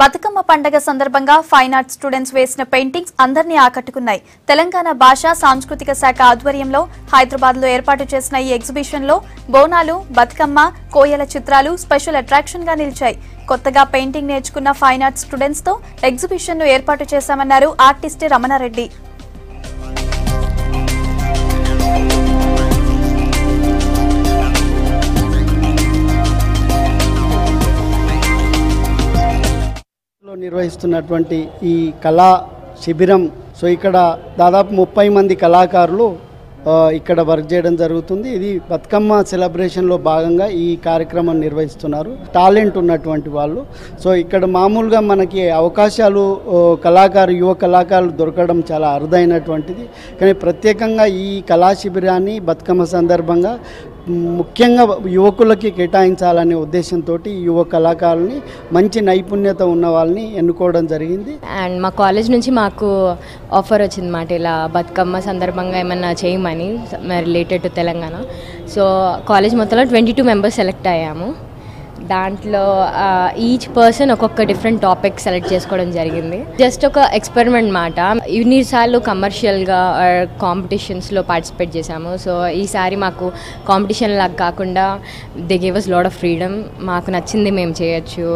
బతుకమ్మ పండగ సందర్భంగా fine arts students వేసిన పెయింటింగ్స్ అందరినీ ఆకట్టుకున్నాయి. తెలంగాణ భాష సాంస్కృతిక శాఖ ఆధ్వర్యంలో హైదరాబాద్లో ఏర్పాటు చేసిన ఈ ఎగ్జిబిషన్లో బోనాలు బతుకమ్మ కోయల చిత్రాలు స్పెషల్ అట్రాక్షన్గా నిలిచాయి. కొత్తగా పెయింటింగ్ నేర్చుకున్న ఫైన్ ఆర్ట్స్ స్టూడెంట్స్తో ఎగ్జిబిషన్ను ఏర్పాటు చేశామన్నారు ఆర్టిస్ట్ రమణారెడ్డి. లో నిర్వహిస్తున్నటువంటి ఈ కళా శిబిరం. సో ఇక్కడ దాదాపు ముప్పై మంది కళాకారులు ఇక్కడ వర్క్ చేయడం జరుగుతుంది. ఇది బతుకమ్మ సెలబ్రేషన్లో భాగంగా ఈ కార్యక్రమం నిర్వహిస్తున్నారు. టాలెంట్ ఉన్నటువంటి వాళ్ళు. సో ఇక్కడ మామూలుగా మనకి అవకాశాలు కళాకారు యువ కళాకారులు దొరకడం చాలా అరుదైనటువంటిది. కానీ ప్రత్యేకంగా ఈ కళా శిబిరాన్ని బతుకమ్మ సందర్భంగా ముఖ్యంగా యువకులకి కేటాయించాలనే ఉద్దేశంతో యువ కళాకారుల్ని మంచి నైపుణ్యత ఉన్న వాళ్ళని ఎన్నుకోవడం జరిగింది. అండ్ మా కాలేజ్ నుంచి మాకు ఆఫర్ వచ్చింది మాట ఇలా బతుకమ్మ సందర్భంగా ఏమన్నా చేయమని related to Telangana. So college మొత్తంలో ట్వంటీ టూ మెంబర్స్ సెలెక్ట్ అయ్యాము. దాంట్లో ఈచ్ పర్సన్ ఒక్కొక్క డిఫరెంట్ టాపిక్ సెలెక్ట్ చేసుకోవడం జరిగింది. జస్ట్ ఒక ఎక్స్పెరిమెంట్ మాట. ఇన్నిసార్లు కమర్షియల్గా కాంపిటీషన్స్లో పార్టిసిపేట్ చేశాము. సో ఈసారి మాకు కాంపిటీషన్ లాగా కాకుండా they gave us lot of freedom మాకు నచ్చింది మేము చేయొచ్చు.